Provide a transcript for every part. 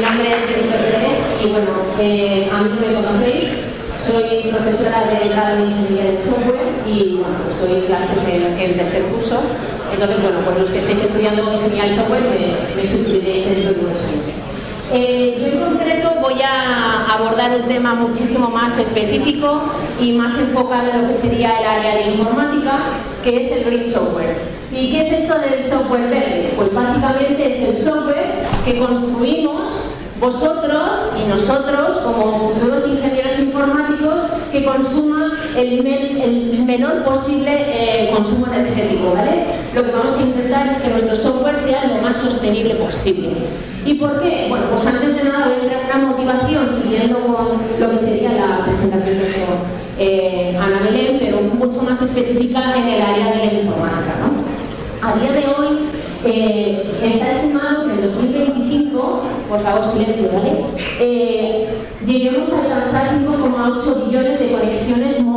mi nombre es Victoria y bueno, eh, a mí me conocéis, soy profesora de grado de Ingeniería de Software y bueno, pues doy clases en, tercer curso. Entonces, bueno, pues los que estéis estudiando Ingeniería de Software me, me dentro de unos años. Eh, yo en concreto voy a abordar un tema muchísimo más específico y más enfocado en lo que sería el área de informática, que es el Green Software. ¿Y qué es esto del software verde? Pues básicamente es el software que construimos vosotros y nosotros como futuros ingenieros informáticos que consuman el, menor posible eh, consumo energético, ¿vale? Lo que vamos a intentar es que nuestro software sea lo más sostenible posible. ¿Y por qué? Bueno, pues antes de nada voy a entrar en una motivación siguiendo con lo que sería la presentación de eh, Ana Belén, pero mucho más específica en el área de la informática, ¿no? A día de hoy eh, está estimado que en 2025, por favor silencio, ¿vale? Eh, lleguemos a alcanzar 5,8 billones de conexiones.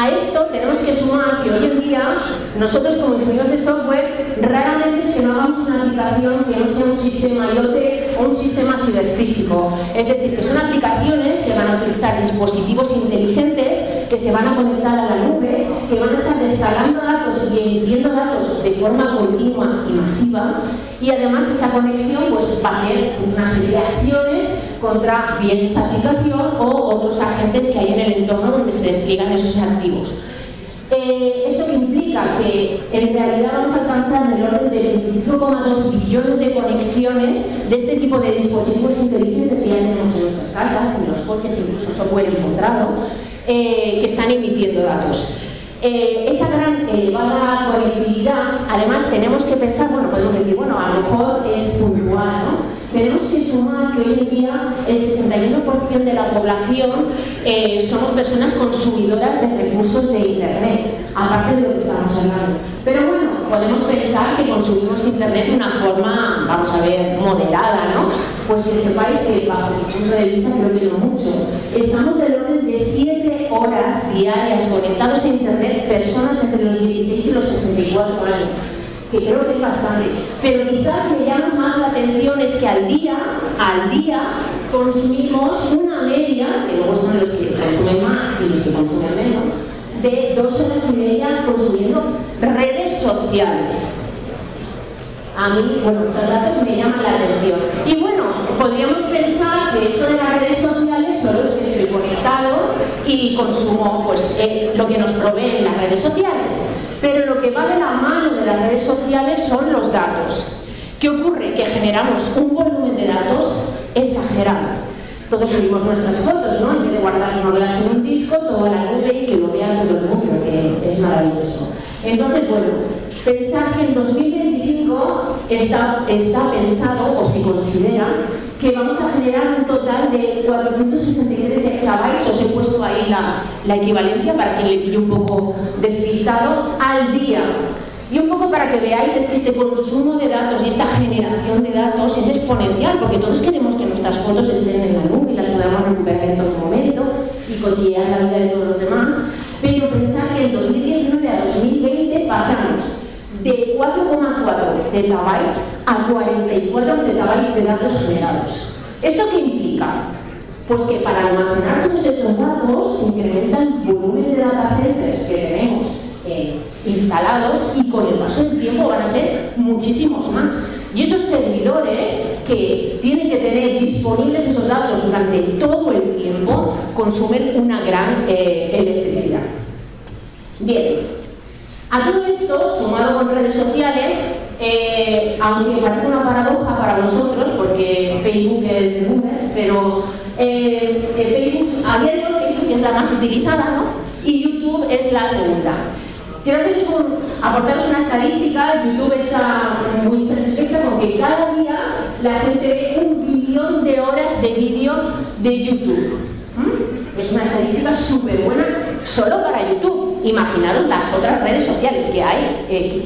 A esto tenemos que sumar que hoy en día nosotros como ingenieros de software raramente si no hagamos una aplicación que no sea un sistema IoT o un sistema ciberfísico. Es decir, que son aplicaciones que van a utilizar dispositivos inteligentes que se van a conectar a la nube, que van a estar descargando datos y enviando datos de forma continua y masiva y además esa conexión pues, va a hacer una serie de acciones contra bien esa aplicación o otros agentes que hay en el entorno donde se despliegan esos activos. Eh, ¿Esto implica? Que en realidad vamos a alcanzar el orden de 25,2 billones de conexiones de este tipo de dispositivos inteligentes que ya tenemos en nuestras casas, en los coches, incluso software encontrado, eh, que están emitiendo datos. Eh, esa gran elevada conectividad, además tenemos que pensar, bueno, podemos decir, bueno, a lo mejor es puntual, ¿no? Tenemos que sumar que hoy en día el 61% de la población eh, somos personas consumidoras de recursos de Internet, aparte de lo que estamos hablando. Pero bueno, podemos pensar que consumimos Internet de una forma, vamos a ver, moderada, ¿no? Pues que sepáis que bajo mi punto de vista creo que no mucho. Estamos del orden de 7 horas diarias conectados a Internet personas entre los 16 y los 64 años que creo que es bastante, pero quizás me llama más la atención es que al día, al día, consumimos una media, que luego están los que consumen más y los que consumen menos, de dos horas y media consumiendo redes sociales. A mí, bueno, estos datos me llaman la atención. Y bueno, podríamos pensar que eso de las redes sociales solo es que estoy conectado y consumo pues, eh, lo que nos proveen las redes sociales. Pero lo que va de la mano de las redes sociales son los datos. ¿Qué ocurre? Que generamos un volumen de datos exagerado. Todos subimos nuestras fotos, ¿no? En vez de guardarlas en un disco, toda la nube y que lo vea todo el mundo, que es maravilloso. Entonces, bueno, pensar que en 2025 está, pensado o se considera que vamos a generar un total de 463 exabytes, os he puesto ahí la, equivalencia para que le pille un poco despistado, al día. Y un poco para que veáis es que este consumo de datos y esta generación de datos es exponencial, porque todos queremos que nuestras fotos estén en la nube y las podamos recuperar en todo momento y cotillear la vida de todos los demás. Pero pensar que en 2019 a 2020 pasamos de 4,4 zettabytes a 44 zettabytes de datos generados. ¿Esto qué implica? Pues que para almacenar todos esos datos se incrementa el volumen de data centers que tenemos eh, instalados y con el paso del tiempo van a ser muchísimos más. Y esos servidores que tienen que tener disponibles esos datos durante todo el tiempo consumen una gran eh, electricidad. Bien, a todo esto, sumado con redes sociales, eh, aunque parece una paradoja para nosotros, porque Facebook es de boomers, pero eh, Facebook, a día de hoy Facebook es la más utilizada, ¿no? Y YouTube es la segunda. Quiero hacerles aportaros una estadística, YouTube está muy satisfecha con que cada día la gente ve un billón de horas de vídeo de YouTube. ¿Mm? Es una estadística súper buena solo para YouTube imaginaros las otras redes sociales que hay, eh.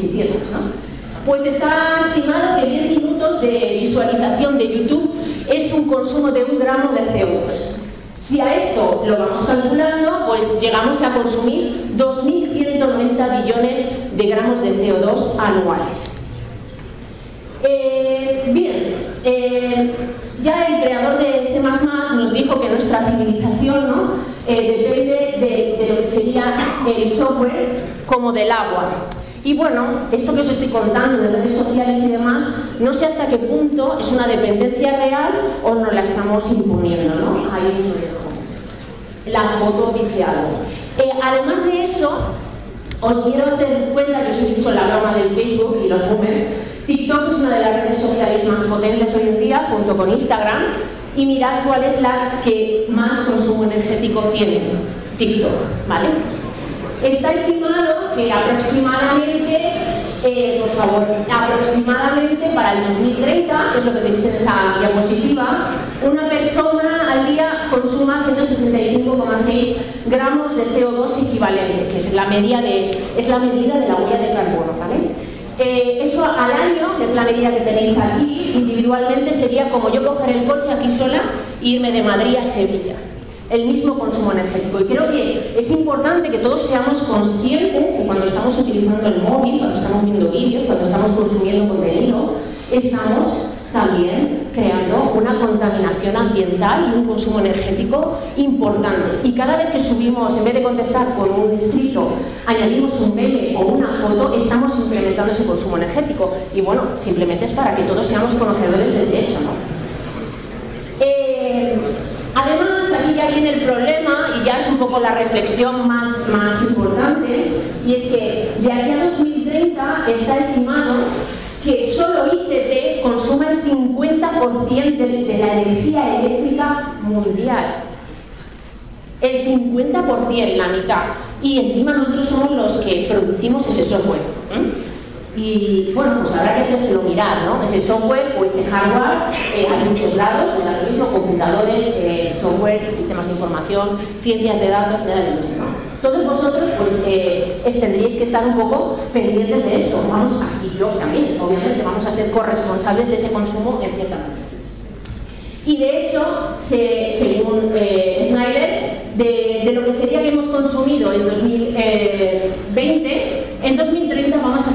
Pues está estimado que 10 minutos de visualización de YouTube es un consumo de un gramo de CO2. Si a esto lo vamos calculando, pues llegamos a consumir 2.190 billones de gramos de CO2 anuales. Eh, bien, eh, ya el creador de C++ nos dijo que nuestra civilización. Eh, depende de, lo que sería el software como del agua. Y bueno, esto que os estoy contando de redes sociales y demás, no sé hasta qué punto es una dependencia real o nos la estamos imponiendo, ¿no? Ahí os dejo. La foto oficial. Eh, además de eso, os quiero hacer cuenta que os he dicho la broma del Facebook y los boomers. TikTok de las redes sociales más potentes hoy en día, junto con Instagram, y mirad cuál es la que más consumo energético tiene. TikTok, ¿vale? Está estimado que aproximadamente, eh, por favor, aproximadamente para el 2030, que es lo que tenéis en esta diapositiva, una persona al día consuma 165,6 gramos de CO2 equivalente, que es la, media de, es la medida de la huella de carbono, ¿vale? Eh, eso al año, que es la medida que tenéis aquí, individualmente sería como yo coger el coche aquí sola e irme de Madrid a Sevilla el mismo consumo energético. Y creo que es importante que todos seamos conscientes que cuando estamos utilizando el móvil, cuando estamos viendo vídeos, cuando estamos consumiendo contenido, estamos también creando una contaminación ambiental y un consumo energético importante. Y cada vez que subimos, en vez de contestar con un escrito, añadimos un meme o una foto, estamos implementando ese consumo energético. Y bueno, simplemente es para que todos seamos conocedores de eso. Eh, además, aquí ya viene el problema y ya es un poco la reflexión más, más importante, y es que de aquí a 2030 está estimado que solo ICT consume el 50% de, la energía eléctrica mundial. El 50%, la mitad. Y encima nosotros somos los que producimos ese software. Y bueno, pues habrá que hacérselo mirar, ¿no? Ese software o ese hardware eh, a muchos lados, en lo mismo, computadores, eh, software, sistemas de información, ciencias de datos, de la industria. Todos vosotros pues eh, tendríais que estar un poco pendientes de eso. Vamos, así también, obviamente, vamos a ser corresponsables de ese consumo en cierta manera. Y de hecho, según eh, Schneider, de, lo que sería que hemos consumido en 2020, en 2030 vamos a,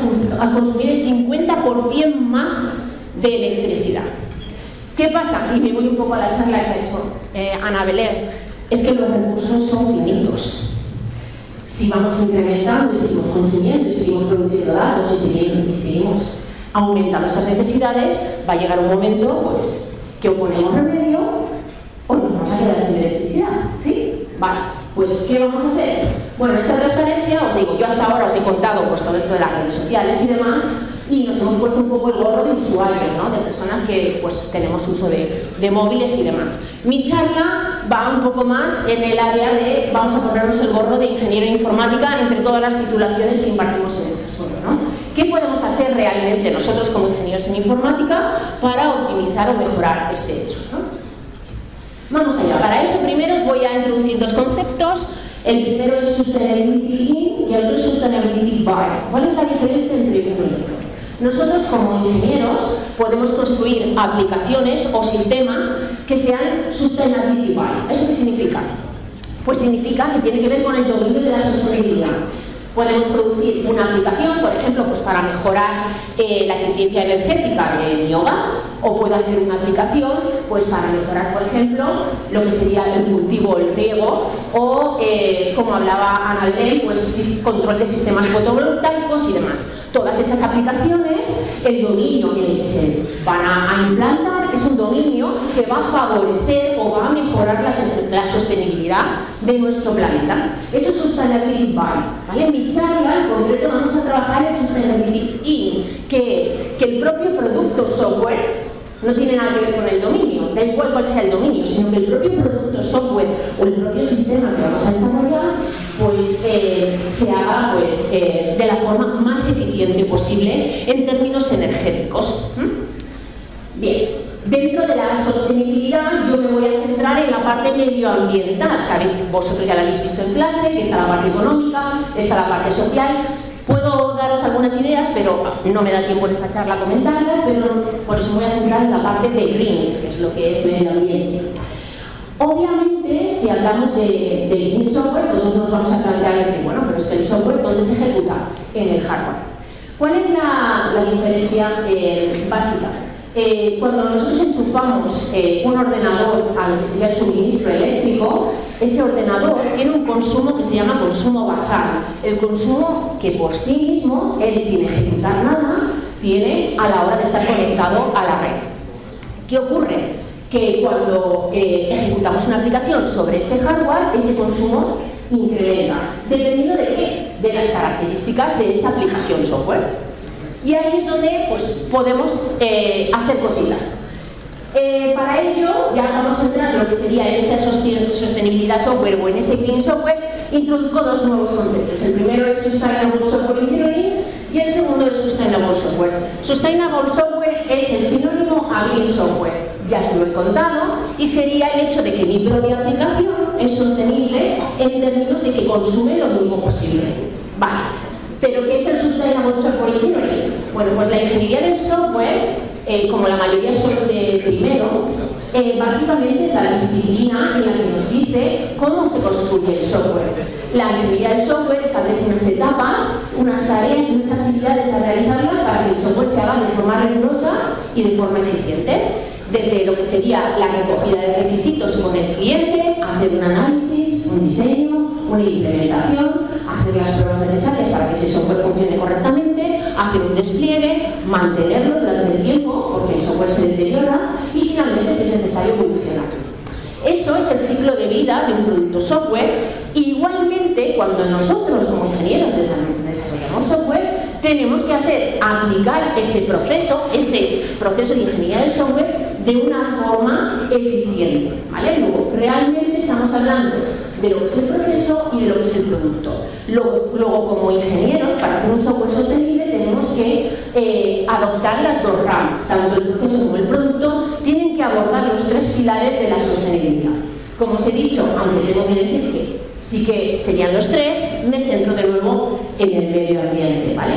a consumir el 50% más de electricidad. ¿Qué pasa? Y me voy un poco a la charla que ha hecho eh, Ana Belén. Es que los recursos son finitos si vamos incrementando y seguimos consumiendo y seguimos produciendo datos y seguimos, aumentando estas necesidades, va a llegar un momento pues, que o ponemos remedio o nos vamos a quedar sin electricidad. ¿Sí? Vale, pues ¿qué vamos a hacer? Bueno, esta transparencia, os digo, yo hasta ahora os he contado pues, todo esto de las redes sociales y demás, y nos hemos puesto un poco el gorro de usuarios, ¿no? de personas que pues, tenemos uso de, móviles y demás. Mi charla va un poco más en el área de, vamos a ponernos el gorro de ingeniero informática entre todas las titulaciones que impartimos en esta escuela. ¿no? ¿Qué podemos hacer realmente nosotros como ingenieros en informática para optimizar o mejorar este hecho? Vamos allá. Para eso primero os voy a introducir dos conceptos. El primero es Sustainability In y el otro es Sustainability By. ¿Cuál es la diferencia entre uno y otro? Nosotros como ingenieros podemos construir aplicaciones o sistemas que sean sustainability by. ¿Eso qué significa? Pues significa que tiene que ver con el dominio de la sostenibilidad. Podemos producir una aplicación, por ejemplo, pues para mejorar eh, la eficiencia energética de mi hogar, o puedo hacer una aplicación pues para mejorar, por ejemplo, lo que sería el cultivo, el riego, o, eh, como hablaba Ana Belén, pues control de sistemas fotovoltaicos y demás. Todas esas aplicaciones, el dominio que se van a, implantar es un dominio que va a favorecer o va a mejorar la, sostenibilidad de nuestro planeta. Eso es Sustainability By. ¿vale? En mi charla, en concreto, vamos a trabajar en Sustainability In, que es que el propio producto software no tiene nada que ver con el dominio, da igual cuál sea el dominio, sino que el propio producto software o el propio sistema que vamos a desarrollar pues eh, se haga pues, eh, de la forma más eficiente posible en términos energéticos. Bien, dentro de la sostenibilidad yo me voy a centrar en la parte medioambiental, sabéis, vosotros ya la habéis visto en clase, que está la parte económica, está la parte social, Puedo daros algunas ideas, pero no me da tiempo en esa charla comentarlas, pero por eso voy a centrar en la parte de green, que es lo que es medio ambiente. Obviamente, si hablamos de, de software, todos nos vamos a plantear decir, bueno, pero es el software, ¿dónde se ejecuta? En el hardware. ¿Cuál es la, diferencia eh, básica? eh, cuando nosotros enchufamos eh, un ordenador a lo que sería el suministro eléctrico, ese ordenador tiene un consumo que se llama consumo basal. El consumo que por sí mismo, él sin ejecutar nada, tiene a la hora de estar conectado a la red. ¿Qué ocurre? Que cuando eh, ejecutamos una aplicación sobre ese hardware, ese consumo incrementa. ¿Dependiendo de qué? De las características de esa aplicación software. Y ahí es donde pues, podemos eh, hacer cositas. Eh, para ello, ya vamos a entrar en lo que sería en esa sostenibilidad software o en ese clean software, introduzco dos nuevos conceptos. El primero es Sustainable Software Engineering y el segundo es Sustainable Software. Sustainable Software es el sinónimo a Clean Software. Ya os lo he contado y sería el hecho de que mi propia aplicación es sostenible en términos de que consume lo mínimo posible. Vale. ¿Pero qué es el Sustainable Software Engineering? Bueno, pues la ingeniería del software, eh, como la mayoría son de primero, eh, básicamente es la disciplina en la que nos dice cómo se construye el software. La ingeniería del software establece unas etapas, unas áreas y unas actividades a realizarlas para que el software se haga de forma rigurosa y de forma eficiente. Desde lo que sería la recogida de requisitos con el cliente, hacer un análisis, un diseño, una implementación, hacer las pruebas necesarias para que ese software funcione correctamente, hacer un despliegue, mantenerlo durante el tiempo, porque el software se deteriora, y finalmente, si es necesario, evolucionar. Eso es el ciclo de vida de un producto software. Igualmente, cuando nosotros como ingenieros desarrollamos software, tenemos que hacer, aplicar ese proceso, ese proceso de ingeniería del software de una forma eficiente. ¿vale? Luego, realmente estamos hablando de lo que es el proceso y de lo que es el producto. Luego, como ingenieros, para hacer un software sostenible tenemos que eh, adoptar las dos ramas, tanto el proceso como el producto tienen que abordar los tres pilares de la sostenibilidad. Como os he dicho, aunque tengo que decir que sí que serían los tres, me centro de nuevo en el medio ambiente, ¿vale?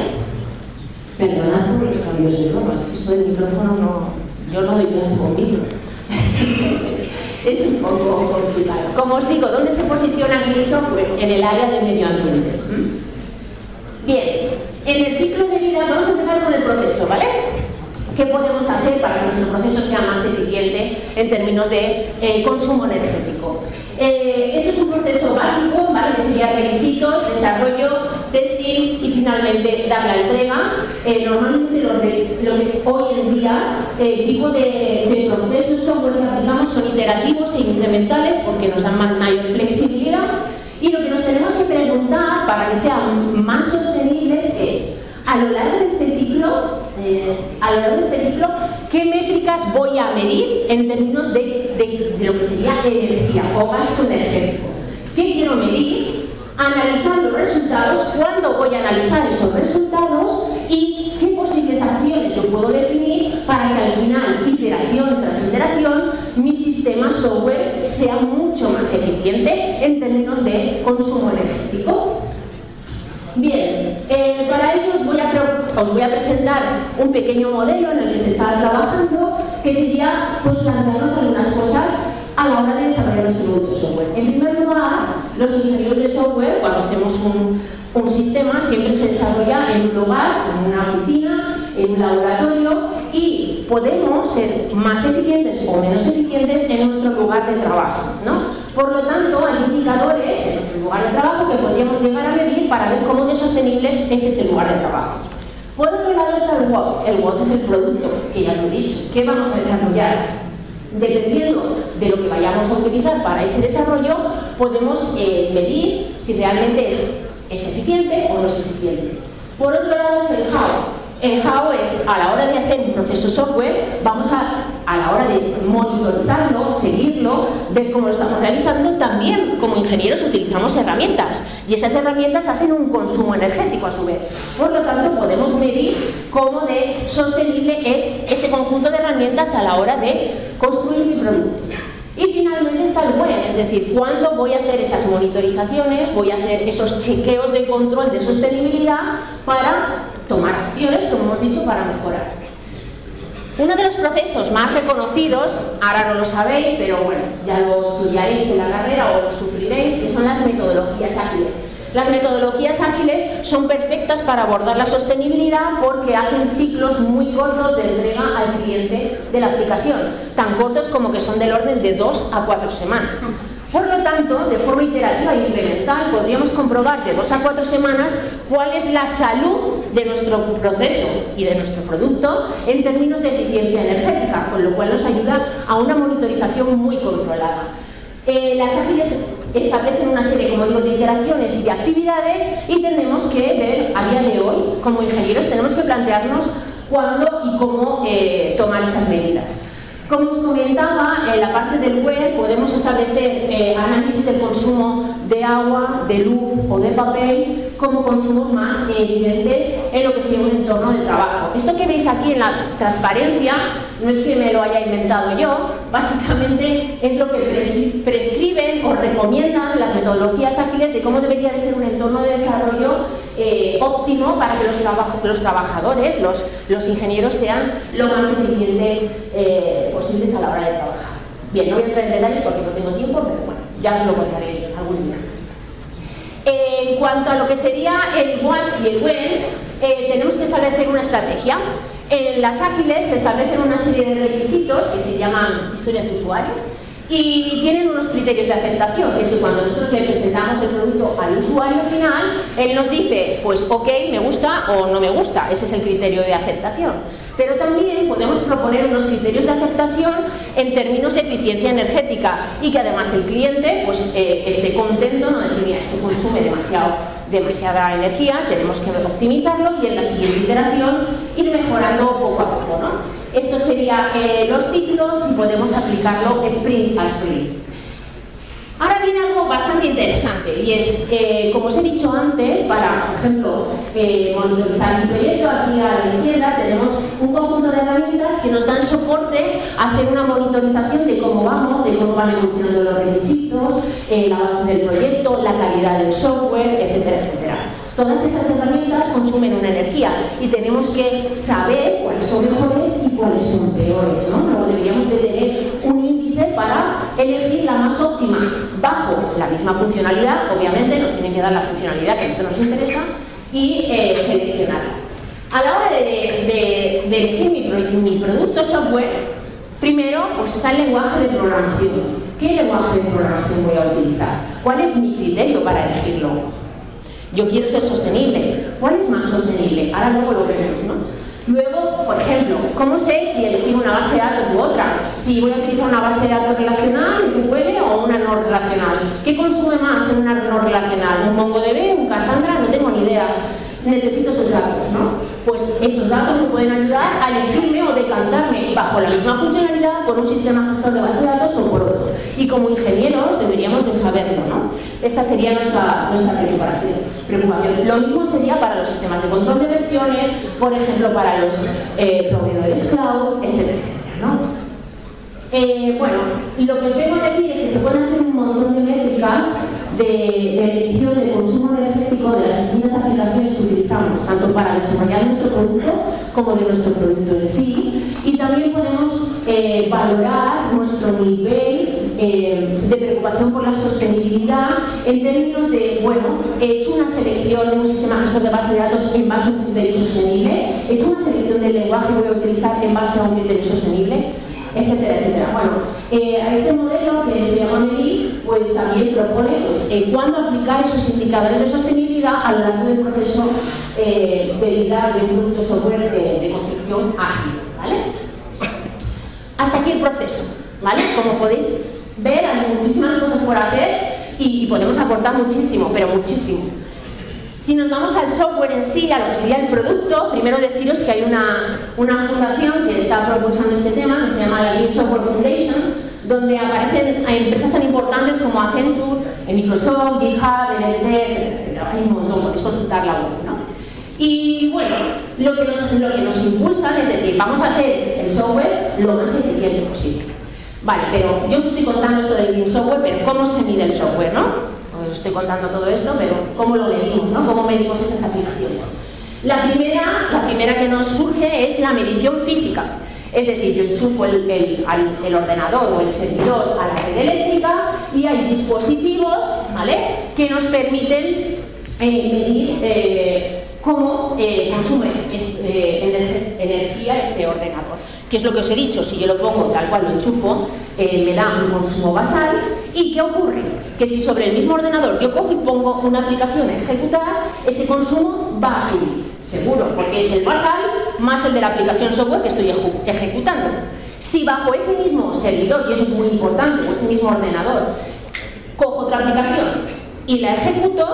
Perdonad por los cambios de bromas, eso del micrófono no, yo no doy clase conmigo. es un poco complicado. Como os digo, ¿dónde se posiciona software? En el área de medio ambiente. ¿Mm? Bien, en el ciclo de vida vamos a empezar con el proceso, ¿vale? ¿Qué podemos hacer para que nuestro proceso sea más eficiente en términos de eh, consumo energético? Eh, proceso básico, ¿vale? que sería requisitos, desarrollo, testing y finalmente dar la entrega. Eh, normalmente lo, que hoy en día el tipo de, de procesos software que son iterativos e incrementales porque nos dan mayor flexibilidad y lo que nos tenemos que preguntar para que sean más sostenibles es a lo largo de este ciclo, eh, a lo largo de este ciclo, ¿qué métricas voy a medir en términos de, de, lo que sería energía o gasto energético? ¿Qué quiero medir? Analizar los resultados, cuándo voy a analizar esos resultados y qué posibles acciones yo puedo definir para que al final, iteración tras iteración, mi sistema software sea mucho más eficiente en términos de consumo energético. Bien, eh, para ello os voy, a, presentar un pequeño modelo en el que se está trabajando, que sería pues, plantearnos algunas cosas a la hora de desarrollar nuestro producto software. En primer lugar, los ingenieros de software, cuando hacemos un, un sistema, siempre se desarrolla en un lugar, en una oficina, en un laboratorio y podemos ser más eficientes o menos eficientes en nuestro lugar de trabajo. ¿no? Por lo tanto, hay indicadores en nuestro lugar de trabajo que podríamos llegar a medir para ver cómo de sostenibles es ese lugar de trabajo. Por otro lado está el WOT. El WOT es el producto, que ya lo he dicho. ¿Qué vamos a desarrollar? Dependiendo de lo que vayamos a utilizar para ese desarrollo, podemos eh, medir si realmente es, eficiente o no es eficiente. Por otro lado es el HOW. El how es, a la hora de hacer un proceso software, vamos a, a la hora de monitorizarlo, seguirlo, ver cómo lo estamos realizando, también como ingenieros utilizamos herramientas y esas herramientas hacen un consumo energético a su vez. Por lo tanto, podemos medir cómo de sostenible es ese conjunto de herramientas a la hora de construir mi producto. Y finalmente está el web, es decir, cuándo voy a hacer esas monitorizaciones, voy a hacer esos chequeos de control de sostenibilidad para tomar acciones, como hemos dicho, para mejorar. Uno de los procesos más reconocidos, ahora no lo sabéis, pero bueno, ya lo estudiaréis en la carrera o lo sufriréis, que son las metodologías ágiles. Las metodologías ágiles son perfectas para abordar la sostenibilidad porque hacen ciclos muy cortos de entrega al cliente de la aplicación, tan cortos como que son del orden de dos a cuatro semanas. Por lo tanto, de forma iterativa e incremental, podríamos comprobar de dos a cuatro semanas cuál es la salud de nuestro proceso y de nuestro producto en términos de eficiencia energética, con lo cual nos ayuda a una monitorización muy controlada. Eh, las ágiles establecen una serie, como digo, de iteraciones y de actividades y tenemos que ver, a día de hoy, como ingenieros, tenemos que plantearnos cuándo y cómo eh, tomar esas medidas. Como os comentaba, en la parte del web podemos establecer eh, análisis del consumo de agua, de luz o de papel como consumos más evidentes en lo que sería un entorno de trabajo. Esto que veis aquí en la transparencia no es que me lo haya inventado yo, básicamente es lo que prescriben o recomiendan las metodologías ágiles de cómo debería de ser un entorno de desarrollo eh, óptimo para que los, trabajadores, los, ingenieros sean lo más eficientes eh, posibles a la hora de trabajar. Bien, no voy a entrar en detalles porque no tengo tiempo, pero bueno, ya os lo contaré algún día. en cuanto a lo que sería el what y el when, eh, tenemos que establecer una estrategia. En las ágiles se establecen una serie de requisitos que se llaman historias de usuario y tienen unos criterios de aceptación, que es que cuando nosotros le presentamos el producto al usuario final, él nos dice, pues ok, me gusta o no me gusta, ese es el criterio de aceptación. Pero también podemos proponer unos criterios de aceptación en términos de eficiencia energética y que además el cliente pues, eh, esté contento, no decir, mira, esto consume demasiado, demasiada energía, tenemos que optimizarlo y en la siguiente iteración ir mejorando poco a poco. ¿no? Esto sería eh, los títulos y podemos aplicarlo sprint a sprint. Ahora viene algo bastante interesante y es, eh, como os he dicho antes, para, por ejemplo, eh, monitorizar un proyecto, aquí a la izquierda tenemos un conjunto de herramientas que nos dan soporte a hacer una monitorización de cómo vamos, de cómo van evolucionando los requisitos, el avance del proyecto, la calidad del software, etcétera, etcétera. Todas esas herramientas consumen una energía y tenemos que saber cuáles son mejores y cuáles son peores. ¿no? Luego deberíamos de tener elegir la más óptima bajo la misma funcionalidad, obviamente nos tienen que dar la funcionalidad que a nosotros nos interesa y eh, seleccionarlas. A la hora de, elegir mi, producto software, primero pues está el lenguaje de programación. ¿Qué lenguaje de programación voy a utilizar? ¿Cuál es mi criterio para elegirlo? Yo quiero ser sostenible. ¿Cuál es más sostenible? Ahora luego lo veremos, ¿no? Luego, por ejemplo, ¿cómo sé si elegir una base de datos u otra? Si voy a utilizar una base de datos relacional, puede o una no relacional. ¿Qué consume más en una no relacional? ¿Un MongoDB? ¿Un Cassandra? No tengo ni idea. Necesito esos datos, ¿no? Pues esos datos me pueden ayudar a elegirme o decantarme bajo la misma funcionalidad por un sistema gestor de base de datos o por otro. Y como ingenieros deberíamos de saberlo, ¿no? Esta sería nuestra, nuestra preocupación. Lo mismo sería para los sistemas de control de versiones, por ejemplo, para los eh, proveedores cloud, etc. Eh, bueno, lo que os vengo a decir es que se pueden hacer un montón de métricas de, medición de consumo energético de las distintas aplicaciones que utilizamos, tanto para desarrollar nuestro producto como de nuestro producto en sí. Y también podemos eh, valorar nuestro nivel eh, de preocupación por la sostenibilidad en términos de, bueno, he hecho una selección de un sistema gestor de base de datos en base a un criterio sostenible, he hecho una selección del lenguaje que voy a utilizar en base a un criterio sostenible, etcétera, etcétera. Bueno, eh, a este modelo que se llama MEDI, pues también propone pues, eh, cuándo aplicar esos indicadores de sostenibilidad a lo largo del proceso eh, de vida de un producto software de, construcción ágil, ¿vale? Hasta aquí el proceso, ¿vale? Como podéis ver, hay muchísimas cosas por hacer y podemos aportar muchísimo, pero muchísimo. Si nos vamos al software en sí, a lo que sería el producto, primero deciros que hay una, una fundación que está propulsando este tema, que se llama la Lean Software Foundation, donde aparecen empresas tan importantes como Accenture, Microsoft, GitHub, etc. Hay un montón, podéis consultar la web. ¿no? Y bueno, lo que, nos, lo que nos impulsa es decir, vamos a hacer el software lo más eficiente posible. Vale, pero yo os estoy contando esto del Software, pero ¿cómo se mide el software, no? os estoy contando todo esto, pero ¿cómo lo medimos? ¿no? ¿Cómo medimos esas aplicaciones? La primera, la primera que nos surge es la medición física. Es decir, yo enchufo el, ordenador o el servidor a la red eléctrica y hay dispositivos ¿vale? que nos permiten medir eh, cómo eh, consume eh, energía ese ordenador. ¿Qué es lo que os he dicho? Si yo lo pongo tal cual lo enchufo, me da un consumo basal. ¿Y qué ocurre? Que si sobre el mismo ordenador yo cojo y pongo una aplicación a ejecutar, ese consumo va a subir, seguro, porque es el basal más el de la aplicación software que estoy ejecutando. Si bajo ese mismo servidor, y eso es muy importante, o ese mismo ordenador, cojo otra aplicación y la ejecuto,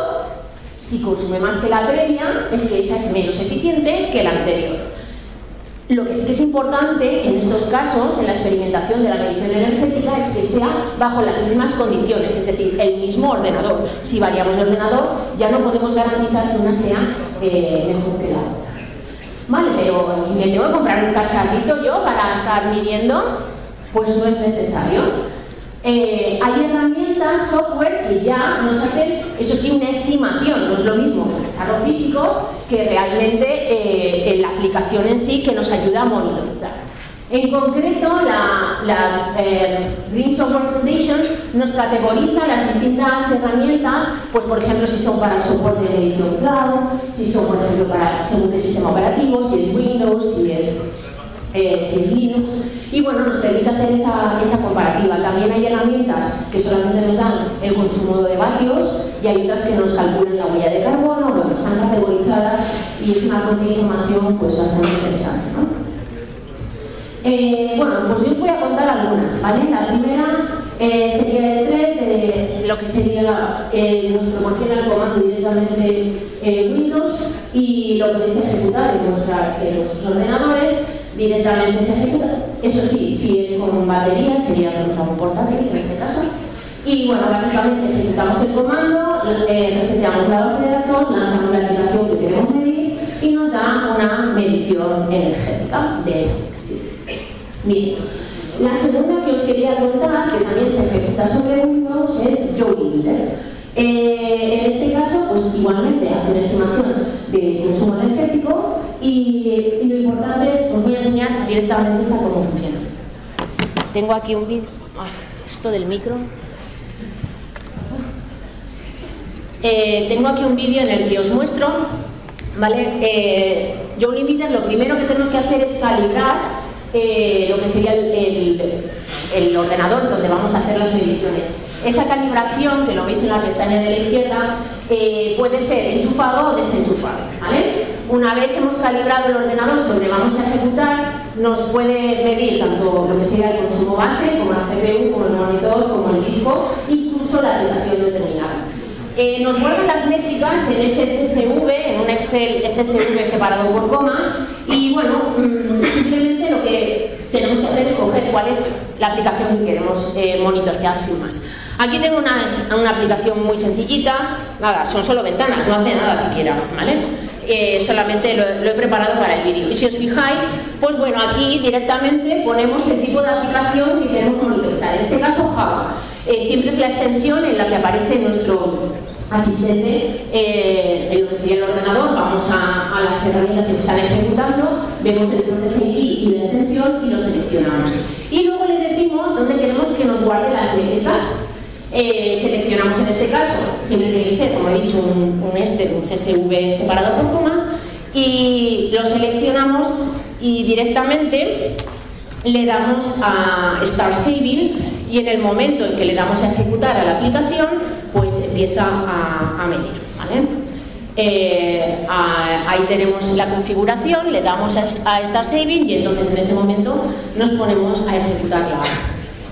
si consume más que la previa, es que esa es menos eficiente que la anterior. Lo que sí que es importante en estos casos, en la experimentación de la medición energética, es que sea bajo las mismas condiciones, es decir, el mismo ordenador. Si variamos de ordenador, ya no podemos garantizar que una sea eh, mejor que la otra. Vale, pero me tengo que comprar un cacharrito yo para estar midiendo, pues no es necesario. Eh, hay herramientas, software que ya nos hacen, eso sí, una estimación, no es lo mismo el físico que realmente eh, la aplicación en sí que nos ayuda a monitorizar. En concreto, la, eh, Green Software Foundation nos categoriza las distintas herramientas, pues por ejemplo si son para el soporte de edición cloud, si son por ejemplo para según el sistema operativo, si es Windows, si es eh, si es Linux, y bueno, nos permite hacer esa, comparativa. También hay herramientas que solamente nos dan el consumo de vatios y hay otras que nos calculan la huella de carbono, bueno, están categorizadas y es una fuente de información pues, bastante interesante. Eh, bueno, pues yo os voy a contar algunas, ¿vale? La primera eh, sería el 3, de lo que sería, eh, nos proporciona el comando directamente Windows y lo podéis ejecutar en, vuestros ordenadores directamente se ejecuta. Eso sí, si es con batería, sería un portátil en este caso. Y bueno, básicamente ejecutamos el comando, eh, reseteamos la base de datos, lanzamos la aplicación que queremos medir y nos da una medición energética de aplicación. Bien, la segunda que os quería contar, que también se ejecuta sobre Windows, es Joule eh, en este caso, pues igualmente hace una estimación de consumo energético y, lo importante es, os voy a enseñar directamente esta cómo funciona. Tengo aquí un vídeo, esto del micro. Eh, tengo aquí un vídeo en el que os muestro, ¿vale? Eh, lo primero que tenemos que hacer es calibrar eh, lo que sería el, el ordenador donde vamos a hacer las ediciones. Esa calibración, que lo veis en la pestaña de la izquierda, eh, puede ser enchufado o desenchufado. Una vez hemos calibrado el ordenador sobre vamos a ejecutar, nos puede medir tanto lo que sea el consumo base, como la CPU, como el monitor, como el disco, incluso la aplicación determinada. Eh, nos guardan las métricas en ese CSV, en un Excel CSV separado por comas, y bueno, mm, simplemente tenemos que hacer es coger cuál es la aplicación que queremos eh, monitorear sin más. Aquí tengo una, una, aplicación muy sencillita, nada, son solo ventanas, no hace nada siquiera, ¿vale? Eh, solamente lo, he preparado para el vídeo. Y si os fijáis, pues bueno, aquí directamente ponemos el tipo de aplicación que queremos monitorizar. En este caso, Java. Eh, siempre es la extensión en la que aparece nuestro asistente eh, en lo que sería el ordenador, vamos a, a, las herramientas que se están ejecutando, vemos el proceso ID y la extensión y lo seleccionamos. Y luego le decimos dónde queremos que nos guarde las métricas. Eh, seleccionamos en este caso, siempre tiene que ser, como he dicho, un, un este, un CSV separado por comas, y lo seleccionamos y directamente le damos a Start Saving y en el momento en que le damos a ejecutar a la aplicación, pues empieza a, medir. ¿vale? Eh, ahí tenemos la configuración, le damos a, a, Start Saving y entonces en ese momento nos ponemos a ejecutarla.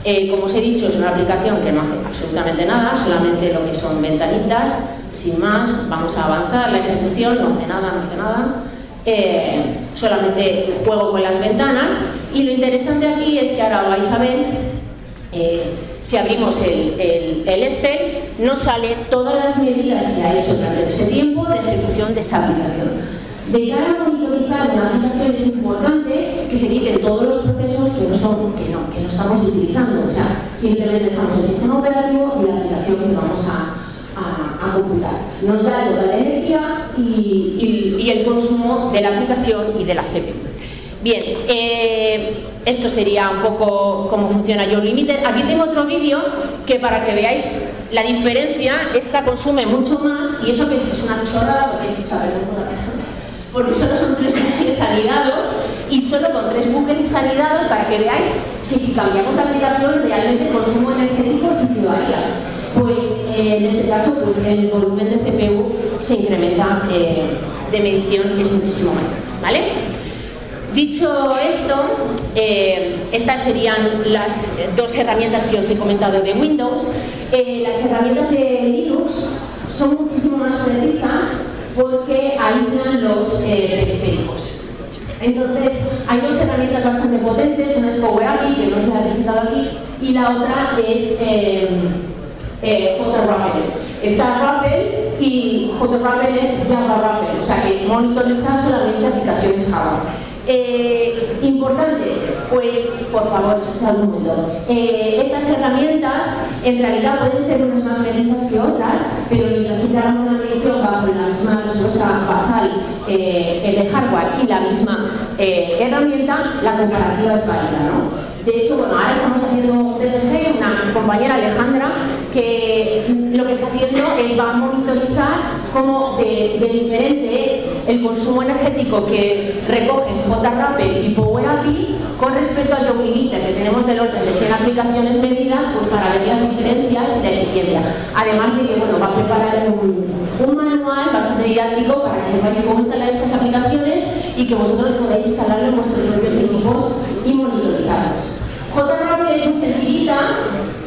Eh, como os he dicho, es una aplicación que no hace absolutamente nada, solamente lo que son ventanitas, sin más, vamos a avanzar la ejecución, no hace nada, no hace nada. Eh, solamente juego con las ventanas y lo interesante aquí es que ahora vais a ver eh, si abrimos el, el, Excel, nos sale todas las medidas que ha hecho durante ese tiempo de ejecución de esa aplicación. De cara a monitorizar una aplicación es importante que se quiten todos los procesos que no, son, que no, que no estamos utilizando. O sea, simplemente dejamos el sistema operativo y la aplicación que vamos a, a, computar. Nos da toda la energía y, y, y, el consumo de la aplicación y de la CPU. Bien, eh, esto sería un poco cómo funciona Your Limiter. Aquí tengo otro vídeo que para que veáis la diferencia, esta consume mucho más y eso que es una chorrada porque, solo son tres buques anidados y solo con tres buques anidados para que veáis que si cambiamos la aplicación realmente el consumo energético sí. Pues eh, en este caso pues el volumen de CPU se incrementa eh, de medición es muchísimo mayor. ¿vale? Dicho esto, eh, estas serían las dos herramientas que os he comentado de Windows. Eh, las herramientas de Linux son muchísimo más precisas porque aíslan los eh, periféricos. Entonces, hay dos herramientas bastante potentes, una es Power API, que no os la he visitado aquí, y la otra es eh, JRappel. Está Rappel y JRappel es Java Rappel, o sea que monitoriza solamente aplicaciones Java. Eh, importante, pues por favor, escuchad un momento. Eh, estas herramientas en realidad pueden ser unas más precisas que otras, pero mientras se haga una medición bajo la misma respuesta basal eh, de hardware y la misma herramienta, la comparativa es válida. ¿no? De hecho, bueno, ahora estamos haciendo un DCG, una compañera Alejandra, que lo que está haciendo es va a monitorizar cómo de, diferente es el consumo energético que recogen JRappel y Power API con respecto al Limiter, que tenemos del orden de 100 aplicaciones medidas pues para ver las diferencias de eficiencia. Además de que bueno, va a preparar un, un manual bastante didáctico para que sepáis cómo instalar estas aplicaciones y que vosotros podáis instalarlo en vuestros propios equipos y monitorizarlos. JRappel es muy sencillita,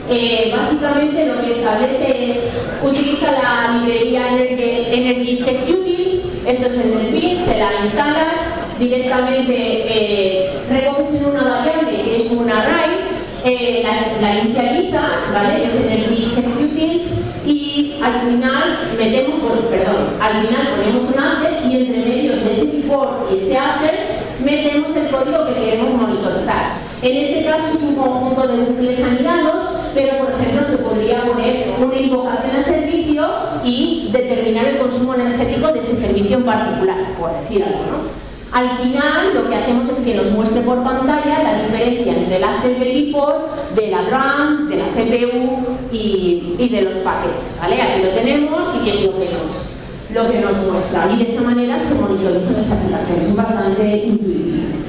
eh, básicamente lo que establece es, utiliza la librería Energy, Check Utils, esto es en el PIN, te la instalas, directamente eh, recoges en una variante que es un array, eh, la, la, inicializas, ¿vale? Es Energy Check Utils y al final metemos, perdón, al final ponemos un after y entre medios de ese before y ese after metemos el código que queremos monitorizar. En este caso es un conjunto de bucles anidados, pero por ejemplo se podría poner una invocación al servicio y determinar el consumo energético de ese servicio en particular, por decir algo. ¿no? Al final lo que hacemos es que nos muestre por pantalla la diferencia entre access de default, de la RAM, de la CPU y, y, de los paquetes. ¿vale? Aquí lo tenemos y qué es lo que nos, lo que nos muestra. Y de esa manera se monitorizan las aplicaciones. Es bastante intuitivo.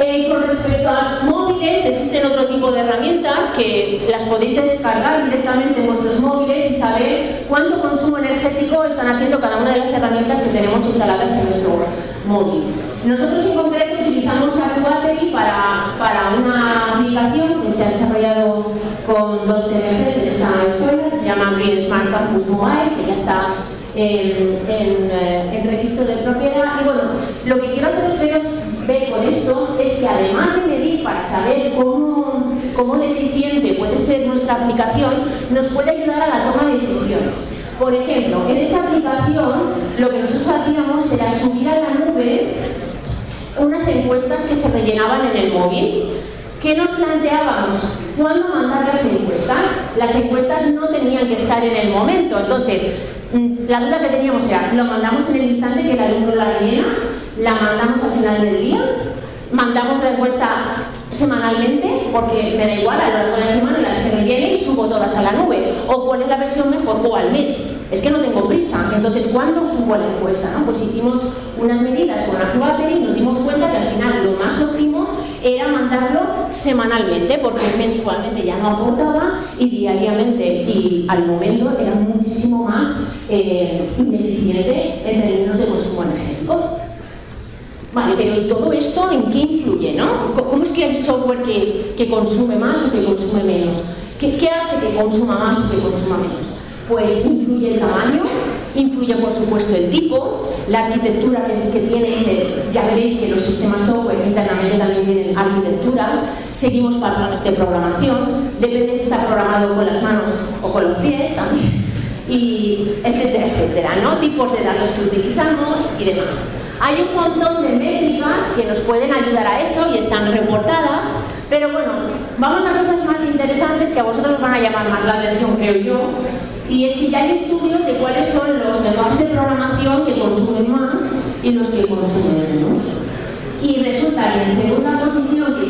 Eh, con respecto a móviles, existen otro tipo de herramientas que las podéis descargar directamente en vuestros móviles y saber cuánto consumo energético están haciendo cada una de las herramientas que tenemos instaladas en nuestro móvil. Nosotros en concreto utilizamos AccuBattery para, para una aplicación que se ha desarrollado con dos DMGs en esta escuela, que se llama Green Smart Campus Mobile, que ya está en, eh, en registro de propiedad. Y bueno, lo que quiero haceros ver con eso es que además de medir para saber cómo, cómo deficiente puede ser nuestra aplicación, nos puede ayudar a la toma de decisiones. Por ejemplo, en esta aplicación lo que nosotros hacíamos era subir a la nube unas encuestas que se rellenaban en el móvil. ¿Qué nos planteábamos? ¿Cuándo mandar las encuestas? Las encuestas no tenían que estar en el momento. Entonces, la duda que teníamos era, ¿lo mandamos en el instante que el alumno la llena? la mandamos al final del día, mandamos la encuesta semanalmente, porque me da igual, a lo largo de la semana las se rellene y subo todas a la nube, o cuál es la versión mejor, o al mes. Es que no tengo prisa. Entonces, ¿cuándo subo la encuesta? Pues hicimos unas medidas con la y nos dimos cuenta que al final lo más óptimo era mandarlo semanalmente, porque mensualmente ya no aportaba y diariamente y al momento era muchísimo más eh, ineficiente en términos de consumo energético. Vale, pero ¿y todo esto en qué influye? ¿no? ¿Cómo es que hay software que, consume más o que consume menos? ¿Qué, ¿Qué, hace que consuma más o que consuma menos? Pues influye el tamaño, influye por supuesto el tipo, la arquitectura que, que tiene, ya veréis que los sistemas software internamente también tienen arquitecturas, seguimos patrones de programación, depende si está programado con las manos o con los pies también, y etcétera, etcétera, ¿no? Tipos de datos que utilizamos y demás. Hay un montón de métricas que nos pueden ayudar a eso y están reportadas, pero bueno, vamos a cosas más interesantes que a vosotros os van a llamar más la atención, creo yo, y es que ya hay estudios de cuáles son los lenguajes de programación que consumen más y los que consumen menos. Y resulta que en segunda posición que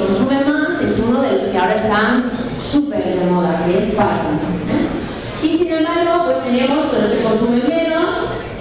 que ahora están súper de moda, que es Python. ¿eh? Y sin embargo, pues tenemos los que consumen menos,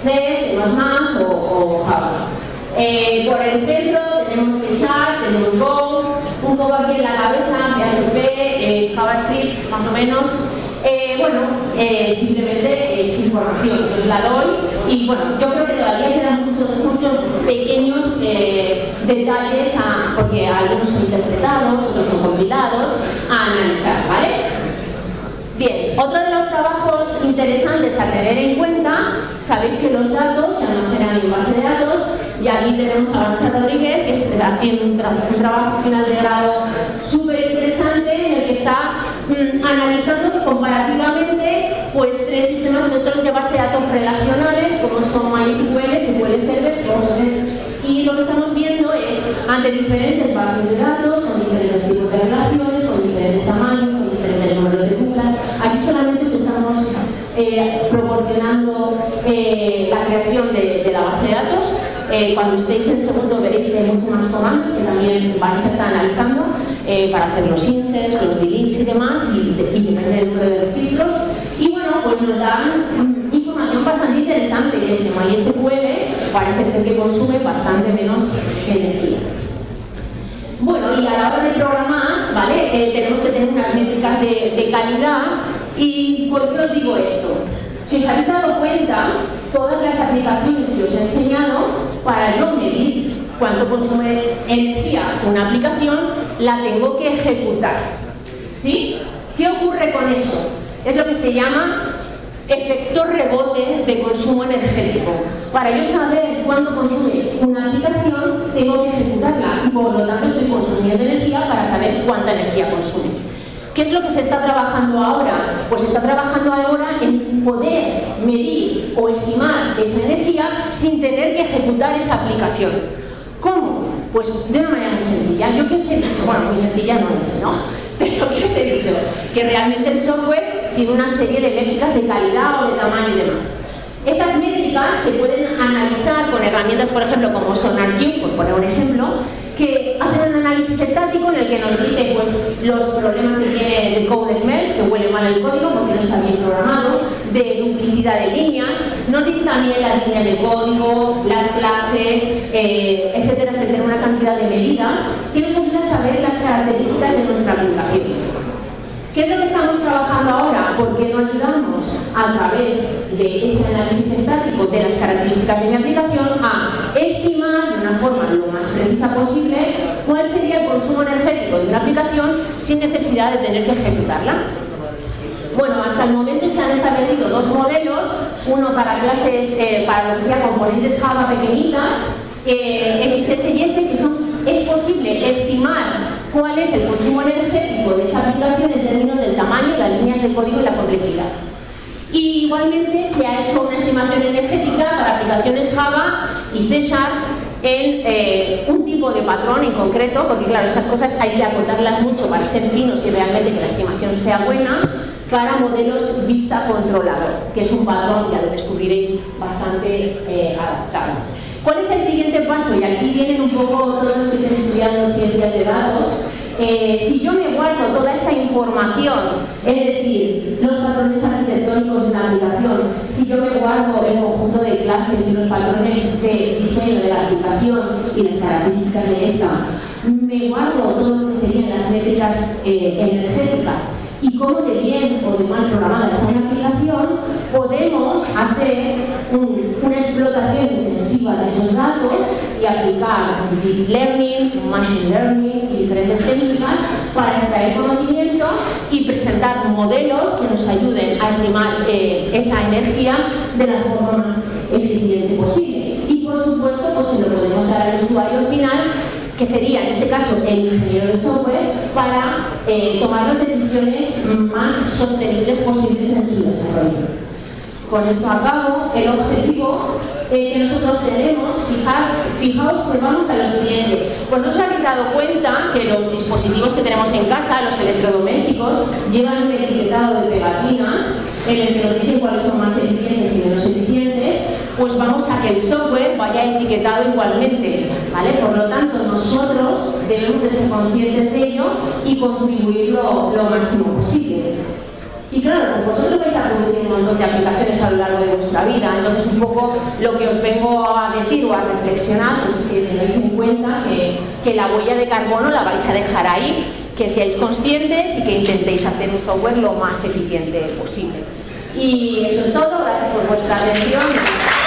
C, C++ o, o Java. Eh, por el centro tenemos C Sharp, tenemos Go, un poco aquí en la cabeza, PHP, eh, JavaScript, más o menos. Eh, bueno, eh, simplemente es información, os la doy y bueno, yo creo que todavía quedan muchos, muchos pequeños eh, detalles, a, porque algunos son interpretados, otros son compilados, a analizar, ¿vale? Bien, otro interesantes a tener en cuenta, sabéis que los datos se almacenan en base de datos y aquí tenemos a Vanessa Rodríguez, que está en un, tra un trabajo final de grado súper interesante en el que está mmm, analizando comparativamente pues tres sistemas de base de datos relacionales como son MySQL, SQL Server, Postgres. Y lo que estamos viendo es ante diferentes bases de datos, con diferentes tipos de relaciones, con diferentes tamaños, con diferentes números de tuplas. Aquí solamente os estamos eh, proporcionando eh, la creación de, de, la base de datos. Eh, cuando estéis en segundo veréis que hay mucho más comandos que también vais a estar analizando eh, para hacer los inserts, los deletes y demás, y, depende del número de registros. Y bueno, pues nos dan información bastante interesante y es que MySQL parece ser que consume bastante menos energía. Bueno, y a la hora de programar, ¿vale? Eh, tenemos que tener unas métricas de, de, calidad. ¿Y por qué os digo eso? Si os habéis dado cuenta, todas las aplicaciones que os he enseñado, para yo medir cuánto consume energía una aplicación, la tengo que ejecutar. ¿Sí? ¿Qué ocurre con eso? Es lo que se llama efecto rebote de consumo energético. Para yo saber cuándo consume una aplicación, tengo que ejecutarla y por lo tanto estoy consumiendo energía para saber cuánta energía consume. ¿Qué es lo que se está trabajando ahora? Pues se está trabajando ahora en poder medir o estimar esa energía sin tener que ejecutar esa aplicación. ¿Cómo? Pues de una manera muy sencilla. Yo que os he dicho, bueno, muy sencilla no es, ¿no? Pero ¿qué os he dicho? Que realmente el software tiene una serie de métricas de calidad o de tamaño y demás. Esas métricas se pueden analizar con herramientas, por ejemplo, como SonarQube, por poner un ejemplo, hacen un análisis estático en el que nos dice pues, los problemas que tiene de code smell, se huele mal el código porque no está bien programado, de duplicidad de líneas, nos dice también las líneas de código, las clases, eh, etcétera, etcétera, una cantidad de medidas que nos ayudan a saber las características de nuestra aplicación. ¿Qué es lo que estamos trabajando ahora? ¿Por qué no ayudamos a través de ese análisis estático de las características de mi aplicación a estimar de una forma lo más precisa posible cuál sería el consumo energético de una aplicación sin necesidad de tener que ejecutarla? Bueno, hasta el momento se han establecido dos modelos, uno para clases, eh, para lo que sea componentes Java pequeñitas, eh, XS y S, que son, es posible estimar cuál es el consumo energético de esa aplicación en términos del tamaño, las líneas de código y la complejidad. Igualmente se ha hecho una estimación energética para aplicaciones Java y C en eh, un tipo de patrón en concreto, porque claro, estas cosas hay que acotarlas mucho para ser finos y realmente que la estimación sea buena, para modelos vista controlado, que es un patrón, ya lo descubriréis, bastante eh, adaptado. ¿Cuál es el siguiente paso? Y aquí vienen un poco todos los que estén estudiando ciencias de datos. Eh, si yo me guardo toda esa información, es decir, los patrones arquitectónicos de una aplicación, si yo me guardo el conjunto de clases y los patrones de diseño de la aplicación y las características de esta, me guardo todo lo que serían las métricas eh, energéticas y cómo de bien o de mal programada una aplicación, podemos hacer un, una explotación intensiva de esos datos y aplicar deep learning, machine learning y diferentes técnicas para extraer conocimiento y presentar modelos que nos ayuden a estimar eh, esa energía de la forma más eficiente posible. Y por supuesto, pues se lo podemos dar al usuario final que sería en este caso el ingeniero de software, para eh, tomar las decisiones más sostenibles posibles en su desarrollo. Con esto acabo, el objetivo eh, que nosotros tenemos, fijaos que vamos a lo siguiente. Vosotros habéis dado cuenta que los dispositivos que tenemos en casa, los electrodomésticos, llevan un etiquetado de pegatinas en el que nos dicen cuáles son más eficientes y menos eficientes, pues vamos a que el software vaya etiquetado igualmente, ¿vale? Por lo tanto, nosotros debemos de ser conscientes de ello y contribuir lo, lo máximo posible. Y claro, vosotros vais a producir un montón de aplicaciones a lo largo de vuestra vida, entonces un poco lo que os vengo a decir o a reflexionar, pues que tengáis en cuenta que, que la huella de carbono la vais a dejar ahí, que seáis conscientes y que intentéis hacer un software lo más eficiente posible. Y eso es todo, gracias por vuestra atención.